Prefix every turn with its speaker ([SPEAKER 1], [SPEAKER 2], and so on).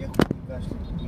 [SPEAKER 1] приехал, не.